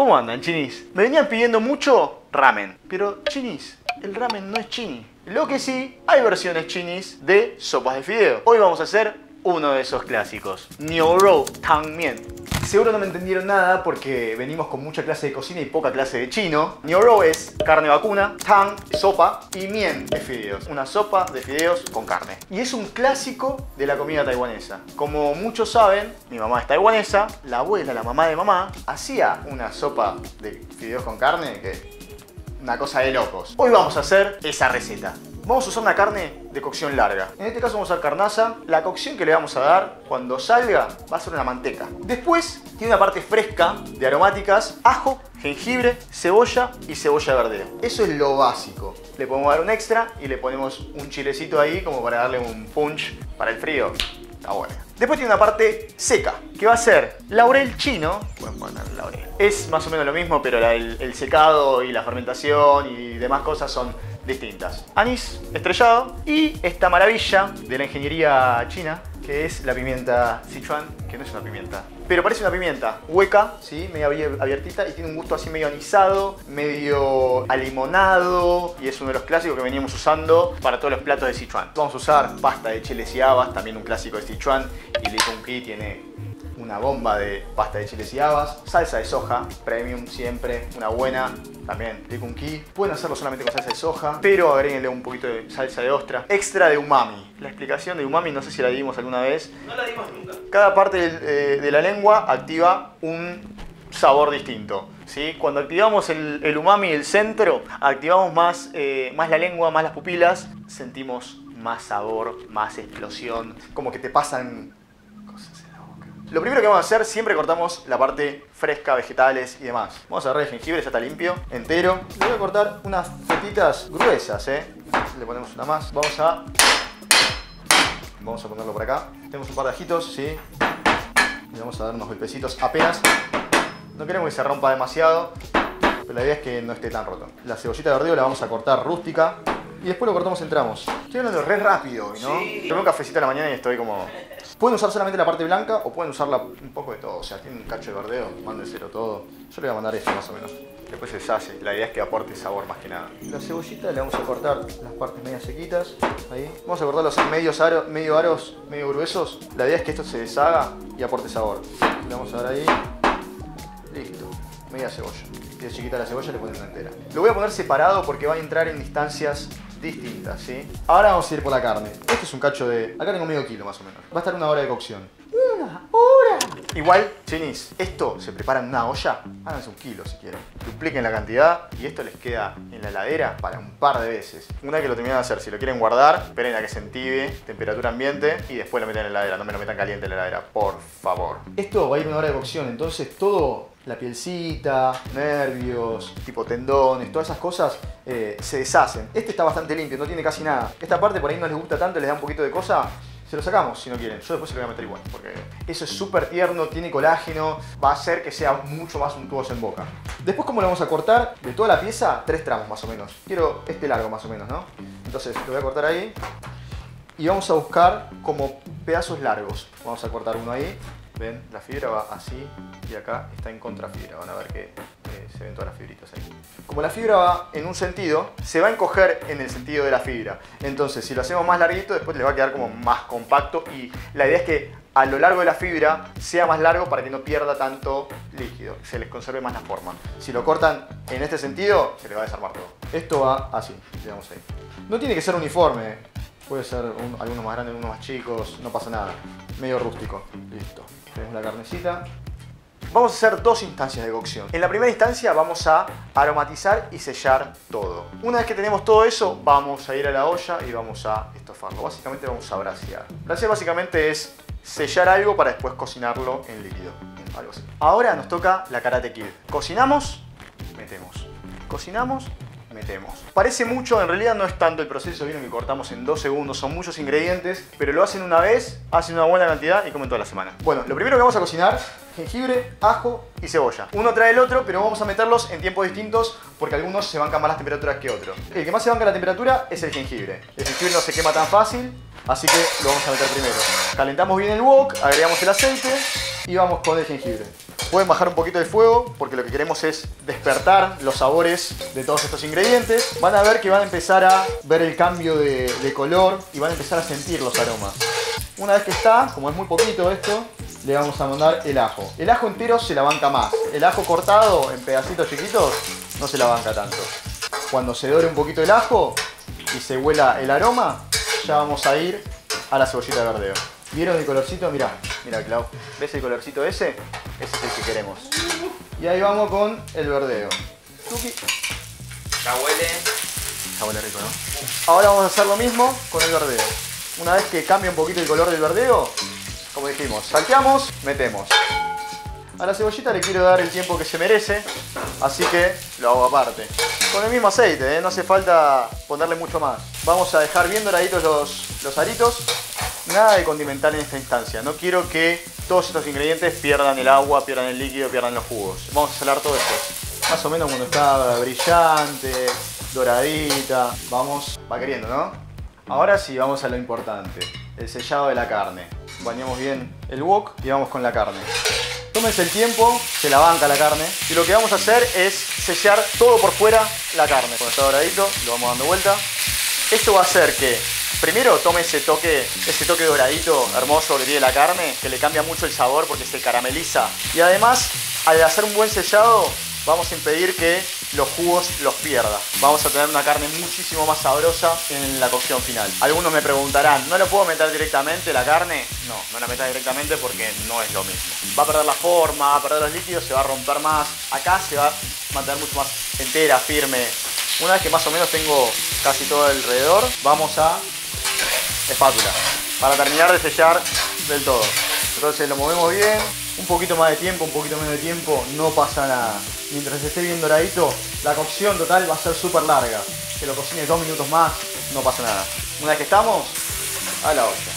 ¿Cómo andan, chinis? Me venían pidiendo mucho ramen. Pero, chinis, el ramen no es chini. Lo que sí, hay versiones chinis de sopas de fideo. Hoy vamos a hacer uno de esos clásicos. Nioro Tang Mien. Seguro no me entendieron nada porque venimos con mucha clase de cocina y poca clase de chino. Nioro es carne vacuna, tang, sopa y mien es fideos. Una sopa de fideos con carne. Y es un clásico de la comida taiwanesa. Como muchos saben, mi mamá es taiwanesa, la abuela, la mamá de mamá, hacía una sopa de fideos con carne que una cosa de locos. Hoy vamos a hacer esa receta. Vamos a usar una carne de cocción larga. En este caso vamos a usar carnaza. La cocción que le vamos a dar cuando salga va a ser una manteca. Después tiene una parte fresca de aromáticas, ajo, jengibre, cebolla y cebolla verde. Eso es lo básico. Le podemos dar un extra y le ponemos un chilecito ahí como para darle un punch para el frío. Está bueno. Después tiene una parte seca, que va a ser laurel chino. Pueden poner laurel. Es más o menos lo mismo, pero el, el secado y la fermentación y demás cosas son distintas. Anís estrellado y esta maravilla de la ingeniería china, que es la pimienta Sichuan, que no es una pimienta, pero parece una pimienta hueca, ¿sí? medio abiertita y tiene un gusto así medio anisado, medio alimonado y es uno de los clásicos que veníamos usando para todos los platos de Sichuan. Vamos a usar pasta de chiles y habas, también un clásico de Sichuan y Li Kung tiene una bomba de pasta de chiles y habas, salsa de soja, premium siempre, una buena, también de kunki. Pueden hacerlo solamente con salsa de soja, pero agréguenle un poquito de salsa de ostra. Extra de umami. La explicación de umami no sé si la dimos alguna vez. No la dimos nunca. Cada parte de, eh, de la lengua activa un sabor distinto. ¿sí? Cuando activamos el, el umami, el centro, activamos más, eh, más la lengua, más las pupilas, sentimos más sabor, más explosión, como que te pasan cosas en la boca. Lo primero que vamos a hacer, siempre cortamos la parte fresca, vegetales y demás. Vamos a agarrar el jengibre, ya está limpio, entero. Le voy a cortar unas fetitas gruesas, ¿eh? Le ponemos una más. Vamos a... Vamos a ponerlo por acá. Tenemos un par de ajitos, ¿sí? Le vamos a dar unos golpecitos apenas. No queremos que se rompa demasiado, pero la idea es que no esté tan roto. La cebollita de verdeo la vamos a cortar rústica y después lo cortamos en tramos. Estoy hablando re rápido ¿no? Sí. Tomé un cafecito a la mañana y estoy como... Pueden usar solamente la parte blanca o pueden usarla un poco de todo. O sea, tienen un cacho de verdeo, mándenselo todo. Yo le voy a mandar esto más o menos. Después se deshace. La idea es que aporte sabor más que nada. La cebollita le vamos a cortar las partes medias sequitas. Ahí. Vamos a cortar los medios aros, medio aros, medio gruesos. La idea es que esto se deshaga y aporte sabor. Le vamos a dar ahí. Listo. Media cebolla. Si es chiquita la cebolla, le ponen una entera. Lo voy a poner separado porque va a entrar en instancias distintas, ¿sí? Ahora vamos a ir por la carne. Este es un cacho de... Acá tengo medio kilo más o menos. Va a estar una hora de cocción. ¡Una hora! Igual, chinis, esto se prepara en una olla. Háganse un kilo si quieren. Dupliquen la cantidad y esto les queda en la heladera para un par de veces. Una vez que lo terminan de hacer, si lo quieren guardar, esperen a que se entibie, temperatura ambiente y después lo meten en la heladera. No me lo metan caliente en la heladera, por favor. Esto va a ir una hora de cocción, entonces todo la pielcita, nervios, tipo tendones, todas esas cosas eh, se deshacen. Este está bastante limpio, no tiene casi nada. Esta parte por ahí no les gusta tanto, les da un poquito de cosa. Se lo sacamos si no quieren. Yo después se lo voy a meter igual, porque eso es súper tierno, tiene colágeno, va a hacer que sea mucho más untuoso en boca. Después, ¿cómo lo vamos a cortar? De toda la pieza, tres tramos más o menos. Quiero este largo más o menos, ¿no? Entonces lo voy a cortar ahí. Y vamos a buscar como pedazos largos. Vamos a cortar uno ahí. Ven, la fibra va así y acá está en contrafibra. Van a ver que eh, se ven todas las fibritas ahí. Como la fibra va en un sentido, se va a encoger en el sentido de la fibra. Entonces, si lo hacemos más larguito, después le va a quedar como más compacto. Y la idea es que a lo largo de la fibra sea más largo para que no pierda tanto líquido, se les conserve más la forma. Si lo cortan en este sentido, se les va a desarmar todo. Esto va así, le damos ahí. No tiene que ser uniforme, puede ser un- algunos más grandes, algunos más chicos, no pasa nada. Medio rústico, listo. Tenemos la carnecita. Vamos a hacer dos instancias de cocción. En la primera instancia vamos a aromatizar y sellar todo. Una vez que tenemos todo eso, vamos a ir a la olla y vamos a estofarlo. Básicamente vamos a brasear. Brasear básicamente es sellar algo para después cocinarlo en líquido. Ahora nos toca la karate kid. Cocinamos, metemos. Cocinamos, Parece mucho, en realidad no es tanto el proceso, vieron que cortamos en dos segundos, son muchos ingredientes, pero lo hacen una vez, hacen una buena cantidad y comen toda la semana. Bueno, lo primero que vamos a cocinar, jengibre, ajo y cebolla. Uno trae el otro, pero vamos a meterlos en tiempos distintos porque algunos se bancan más las temperaturas que otros. El que más se banca la temperatura es el jengibre. El jengibre no se quema tan fácil, así que lo vamos a meter primero. Calentamos bien el wok, agregamos el aceite y vamos con el jengibre. Pueden bajar un poquito el fuego porque lo que queremos es despertar los sabores de todos estos ingredientes. Van a ver que van a empezar a ver el cambio de, de color y van a empezar a sentir los aromas. Una vez que está, como es muy poquito esto, le vamos a mandar el ajo. El ajo entero se la banca más. El ajo cortado en pedacitos chiquitos no se la banca tanto. Cuando se dore un poquito el ajo y se huela el aroma, ya vamos a ir a la cebollita de verdeo. ¿Vieron el colorcito? Mirá, mira Clau. ¿Ves el colorcito ese? Ese es el que queremos. Y ahí vamos con el verdeo. Tuki. Ya huele. Ya huele rico, ¿no? Ahora vamos a hacer lo mismo con el verdeo. Una vez que cambie un poquito el color del verdeo, como dijimos, salteamos, metemos. A la cebollita le quiero dar el tiempo que se merece, así que lo hago aparte. Con el mismo aceite, ¿eh? no hace falta ponerle mucho más. Vamos a dejar bien doraditos los, los aritos. Nada de condimentar en esta instancia. No quiero que todos estos ingredientes pierdan el agua, pierdan el líquido, pierdan los jugos. Vamos a salar todo esto. Más o menos cuando está brillante, doradita. Vamos, va queriendo, ¿no? Ahora sí, vamos a lo importante. El sellado de la carne. Bañamos bien el wok y vamos con la carne. Tómense el tiempo, se la banca la carne. Y lo que vamos a hacer es sellar todo por fuera la carne. Cuando está doradito, lo vamos dando vuelta. Esto va a hacer que primero tome ese toque, ese toque doradito hermoso que tiene la carne, que le cambia mucho el sabor porque se carameliza. Y además, al hacer un buen sellado, vamos a impedir que los jugos los pierda. Vamos a tener una carne muchísimo más sabrosa en la cocción final. Algunos me preguntarán, ¿no lo puedo meter directamente la carne? No, no la metas directamente porque no es lo mismo. Va a perder la forma, va a perder los líquidos, se va a romper más. Acá se va a mantener mucho más entera, firme. Una vez que más o menos tengo casi todo alrededor, vamos a espátula para terminar de sellar del todo. Entonces lo movemos bien, un poquito más de tiempo, un poquito menos de tiempo, no pasa nada. Mientras esté bien doradito, la cocción total va a ser súper larga. Que lo cocines dos minutos más, no pasa nada. Una vez que estamos, a la olla.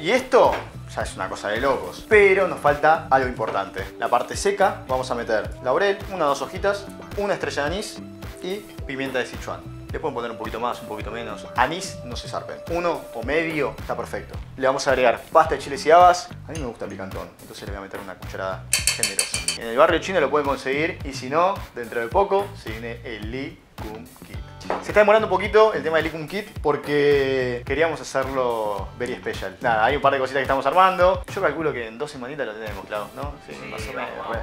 Y esto ya es una cosa de locos. Pero nos falta algo importante. La parte seca, vamos a meter laurel, una o dos hojitas, una estrella de anís y pimienta de Sichuan. Le pueden poner un poquito más, un poquito menos. Anís, no se zarpen. Uno o medio está perfecto. Le vamos a agregar pasta de chiles y habas. A mí me gusta picantón, entonces le voy a meter una cucharada generosa. En el barrio chino lo pueden conseguir y si no, dentro de poco se viene el Lee Kum Kit. Se está demorando un poquito el tema del Kum Kit porque queríamos hacerlo very special. Nada, hay un par de cositas que estamos armando. Yo calculo que en dos semanitas lo tenemos, claro, ¿no? Sí, más o menos. vamos.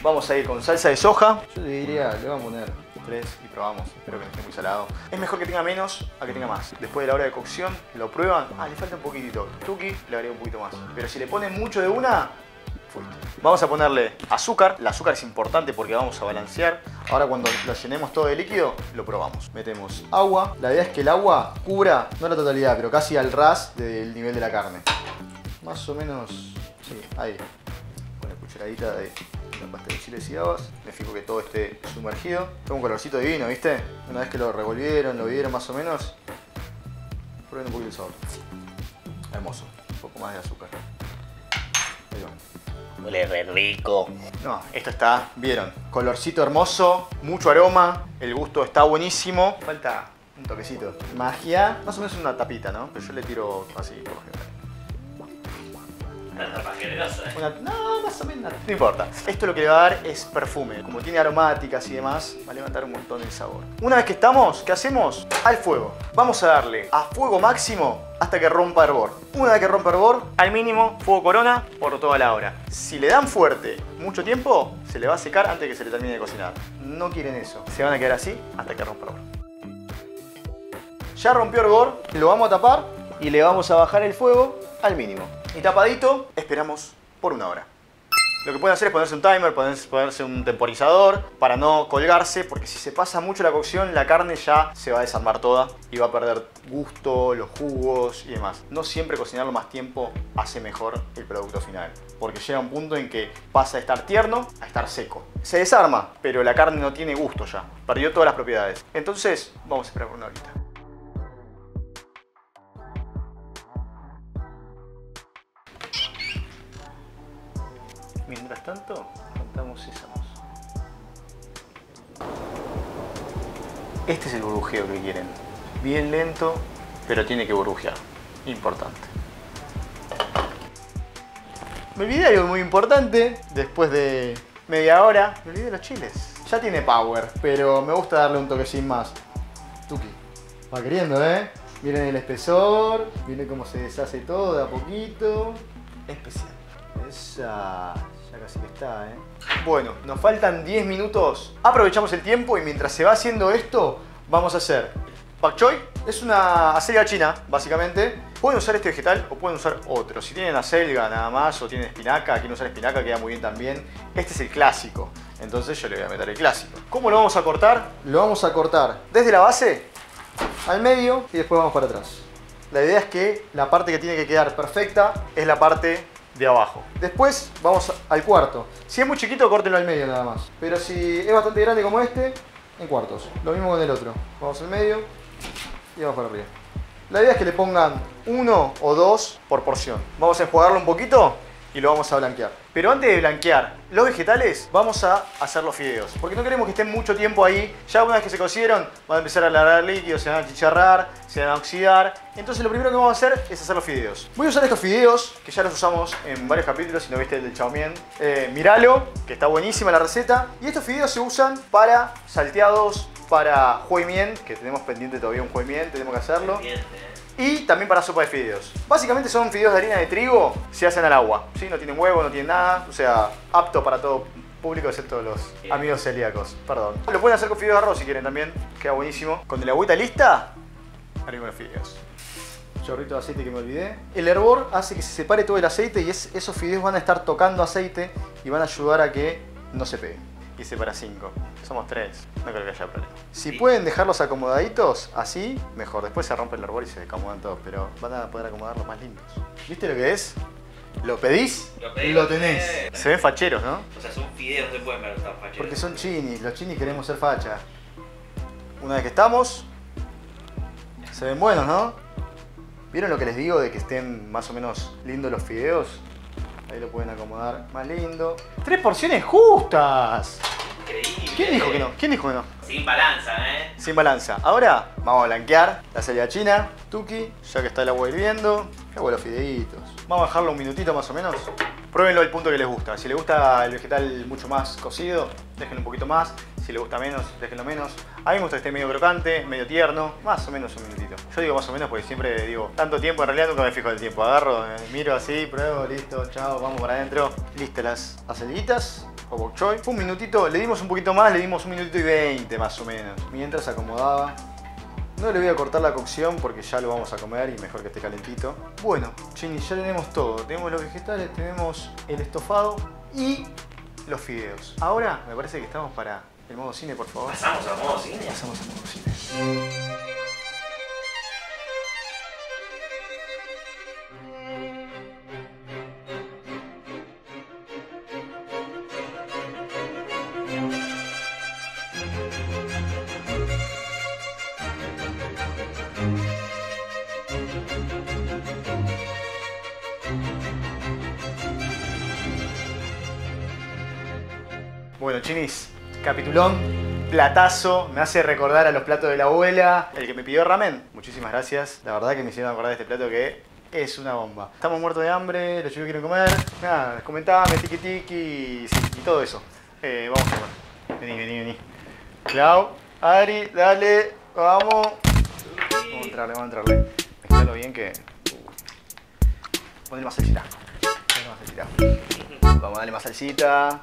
Vamos a ir con salsa de soja. Yo diría, le vamos a poner y probamos. Espero que no esté muy salado. Es mejor que tenga menos a que tenga más. Después de la hora de cocción, lo prueban. Ah, le falta un poquitito. Tuki le agrego un poquito más. Pero si le ponen mucho de una, fuiste. Vamos a ponerle azúcar. El azúcar es importante porque vamos a balancear. Ahora cuando lo llenemos todo de líquido, lo probamos. Metemos agua. La idea es que el agua cubra, no la totalidad, pero casi al ras del nivel de la carne. Más o menos, sí, ahí. Con la cucharadita de la pasta de chiles y habas. Me fijo que todo esté sumergido. Tengo un colorcito divino, ¿viste? Una vez que lo revolvieron, lo vieron más o menos. Prueben un poquito el sabor. Hermoso. Un poco más de azúcar. Ahí va. Huele re rico. No, esto está, vieron, colorcito hermoso, mucho aroma, el gusto está buenísimo. Falta un toquecito. Magia, más o menos una tapita, ¿no? Pero yo le tiro así por lo no, más o menos. No importa. Esto lo que le va a dar es perfume. Como tiene aromáticas y demás, va a levantar un montón el sabor. Una vez que estamos, ¿qué hacemos? Al fuego. Vamos a darle a fuego máximo hasta que rompa hervor. Una vez que rompa hervor, al mínimo, fuego corona por toda la hora. Si le dan fuerte mucho tiempo, se le va a secar antes de que se le termine de cocinar. No quieren eso. Se van a quedar así hasta que rompa hervor. Ya rompió hervor, lo vamos a tapar y le vamos a bajar el fuego al mínimo. Y tapadito, esperamos por una hora. Lo que pueden hacer es ponerse un timer, ponerse un temporizador para no colgarse, porque si se pasa mucho la cocción, la carne ya se va a desarmar toda y va a perder gusto, los jugos y demás. No siempre cocinarlo más tiempo hace mejor el producto final, porque llega un punto en que pasa de estar tierno a estar seco. Se desarma, pero la carne no tiene gusto ya, perdió todas las propiedades. Entonces, vamos a esperar por una horita. Mientras tanto, contamos sésamos. Este es el burbujeo que quieren. Bien lento, pero tiene que burbujear. Importante. me olvidé algo muy importante. Después de media hora, me olvidé los chiles. Ya tiene power, pero me gusta darle un toquecín más. Tuki. Va queriendo, ¿eh? Miren el espesor, miren cómo se deshace todo de a poquito. Especial. Esa. Ya casi que está, ¿eh? Bueno, nos faltan 10 minutos. Aprovechamos el tiempo y mientras se va haciendo esto, vamos a hacer Pak Choi. Es una acelga china, básicamente. Pueden usar este vegetal o pueden usar otro. Si tienen acelga nada más o tienen espinaca, quieren usar espinaca, queda muy bien también. Este es el clásico. Entonces yo le voy a meter el clásico. ¿Cómo lo vamos a cortar? Lo vamos a cortar desde la base al medio y después vamos para atrás. La idea es que la parte que tiene que quedar perfecta es la parte de abajo. Después vamos al cuarto. Si es muy chiquito, córtenlo al medio nada más. Pero si es bastante grande como este, en cuartos. Lo mismo con el otro. Vamos al medio y vamos para arriba. La idea es que le pongan uno o dos por porción. Vamos a enjuagarlo un poquito y lo vamos a blanquear. Pero antes de blanquear los vegetales, vamos a hacer los fideos. Porque no queremos que estén mucho tiempo ahí. Ya una vez que se cocieron, van a empezar a largar líquidos, se van a chicharrar, se van a oxidar. Entonces lo primero que vamos a hacer es hacer los fideos. Voy a usar estos fideos, que ya los usamos en varios capítulos, si no viste el del chaumien. Eh, miralo, que está buenísima la receta. Y estos fideos se usan para salteados, para huimien, que tenemos pendiente todavía un huimien, tenemos que hacerlo. Y también para sopa de fideos. Básicamente son fideos de harina de trigo, se hacen al agua. ¿sí? No tienen huevo, no tienen nada. O sea, apto para todo público excepto los amigos celíacos. Perdón. Lo pueden hacer con fideos de arroz si quieren también. Queda buenísimo. Con el agüita lista, haremos los fideos. Chorrito de aceite que me olvidé. El hervor hace que se separe todo el aceite y es- esos fideos van a estar tocando aceite y van a ayudar a que no se peguen. Hice para 5. Somos 3. No creo que haya problema. Si Sí. pueden dejarlos acomodaditos, así, mejor. Después se rompe el hervor y se acomodan todos, pero van a poder acomodarlos más limpios. ¿Viste lo que es? Lo pedís, Lo pedís, lo lo tenés. tenés. Se ven facheros, ¿no? O sea, son fideos, no se pueden ver tan facheros. Porque son chinis, los chinis queremos ser facha. Una vez que estamos, se ven buenos, ¿no? ¿Vieron lo que les digo de que estén más o menos lindos los fideos? Ahí lo pueden acomodar más lindo. ¡Tres porciones justas! Increíble. ¿Quién dijo que no? ¿Quién dijo que no? Sin balanza, ¿eh? Sin balanza. Ahora vamos a blanquear la salida china, tuki, ya que está el agua hirviendo. Qué los fideitos. Vamos a dejarlo un minutito más o menos. Pruébenlo al punto que les gusta. Si les gusta el vegetal mucho más cocido, déjenlo un poquito más. Si les gusta menos, déjenlo menos. A mí me gusta que esté medio crocante, medio tierno. Más o menos un minutito. Yo digo más o menos porque siempre digo tanto tiempo. En realidad nunca me fijo del tiempo. Agarro, eh, miro así, pruebo, listo, chao, vamos para adentro. Listas las acelguitas o bok choy. Un minutito, le dimos un poquito más, le dimos un minutito y 20 más o menos. Mientras acomodaba. No le voy a cortar la cocción porque ya lo vamos a comer y mejor que esté calentito. Bueno, Chini, ya tenemos todo. Tenemos los vegetales, tenemos el estofado y los fideos. Ahora me parece que estamos para el modo cine, por favor. Pasamos a modo cine. Pasamos al modo cine. Bueno, chinis, capitulón, platazo, me hace recordar a los platos de la abuela. El que me pidió ramen, muchísimas gracias. La verdad que me hicieron acordar este plato que es una bomba. Estamos muertos de hambre, los chicos quieren comer. Nada, comentame, tiki tiki y, todo eso. Eh, vamos a comer. Vení, vení, vení. Clau, Ari, dale, vamos. Vamos a entrarle, vamos a entrarle. Mezclalo bien que. Ponle más salsita. Ponle más salsita. Vamos a darle más salsita.